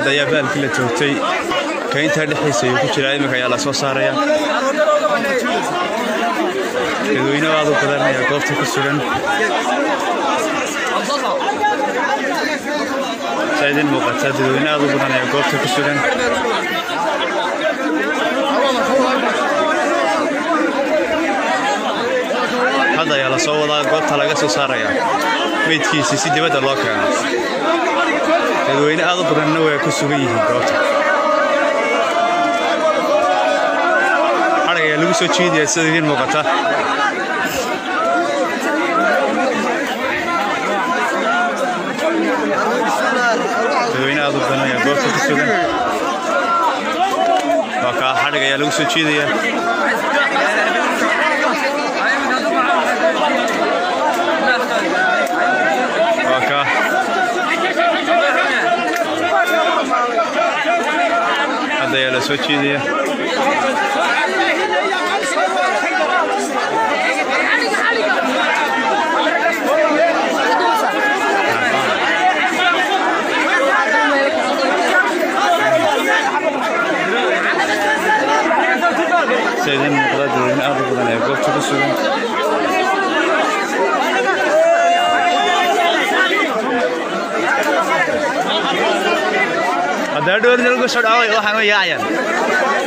hadda ayaa baalkii la joogtay. Ka intaa dhexdiisa ayuu ku jiraa iminka ayaa la soo saaraya. Dadweyne aad u badan ayaa goobta ku sugan. Saa idin muuqata dadweyne aad u badan ayaa goobta ku sugan. Hadda ayaa la wadaa goobta laga soo saaraya. Meydkiisii si dibadda loo keeno dadweyne aad u badanna way ku sugan yihiin goobta xadhig ayaa lagu soo jiidaya sida idiin muuqata dadweyne aad u badan ayaa goobta ku sugan waa kaa xadhig ayaa lagu soo jiidaya Sochi diye. Sevdiğim bu kadar durumu aldı buradan ev. Çok çok દર ડોર દર ગુસ્સો આવો એવો હામે યા યાર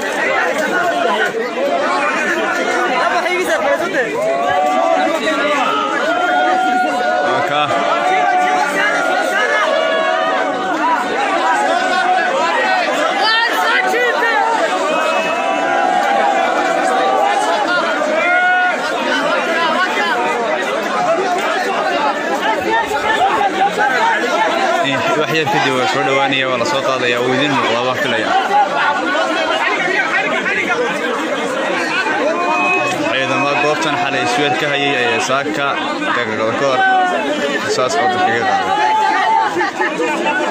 wax yar kadib waa soo dhowaanaya waa la soo qaadaya wuu idiin muuqdaa waan filaya ciidamada goobtan xalay isweer ka hayay ayaa saaka gagagada ka hor saas codda kaga qaaday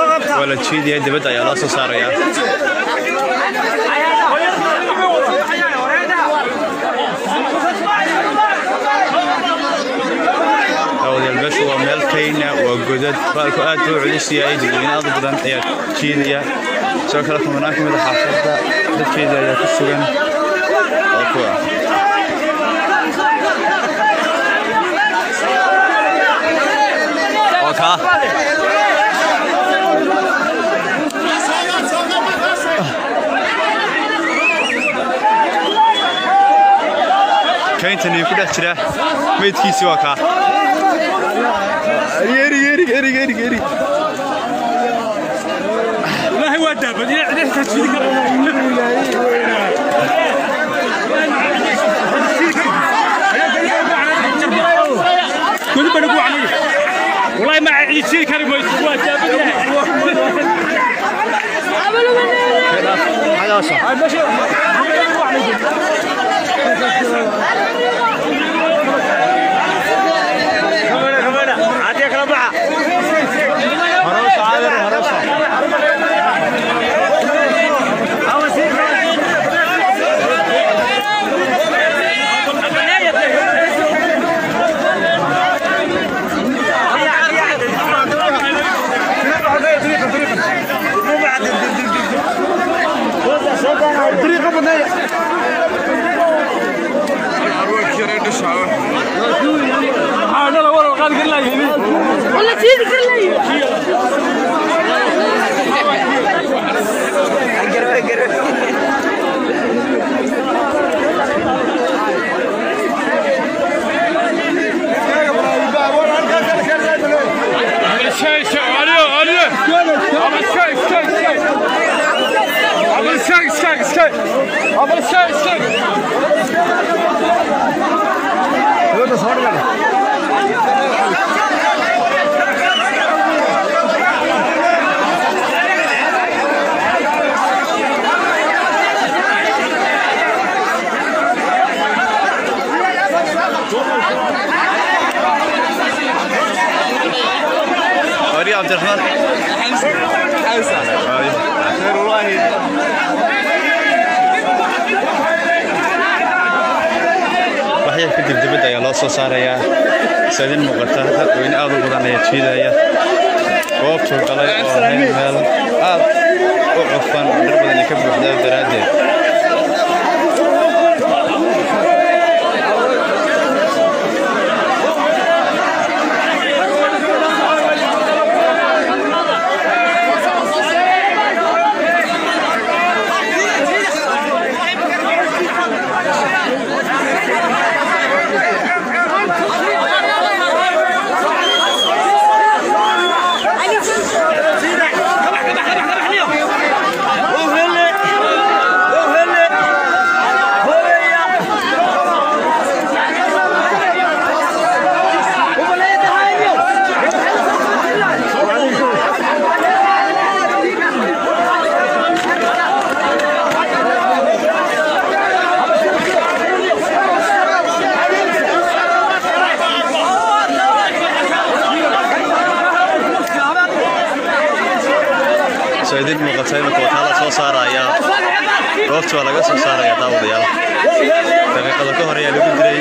waa la jiidaya dibadda ayaa loo soo saaraya daawadayaal waa meel kayna waa godad baalku aad buu culus yahay dadweyne aad u badan ayaa jiidaya sidoo kale kumanaan ka mid a xaafadda dadkeeda ayaa ku sugan oo kuwa oo intani ku dhex jira meydkiisii waa kaa yeri yeri yeri yeri yeri ilaahay waa daabad iyo cidix tajfiid kara كل من ابو علي والله ما عندي شيء كريم ويسوى جابني هذا هذا ¡Dale, ولا تيجي عبد الرحمن خير والله waxyar kadib dibadda ayaa loo soo saarayaa saadin muuqata dadweyne aad u badan ayaa jiidaya goobtuu galay oo ahayn meel aad u cufan dhir badan ay ka buuxdaa daraaddeed saadin muuqata imika soo saarayaa goobta waa laga soo saarayaa daawadayaal daqiiqada ka hor ayaa lagu diray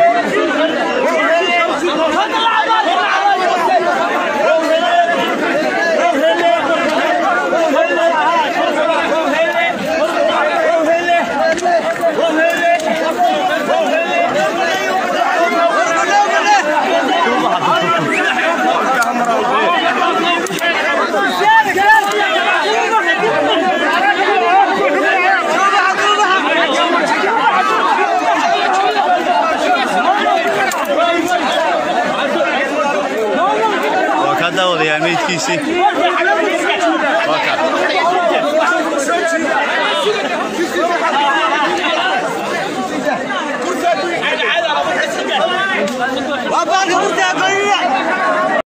hadda odayaal meydkiisii waa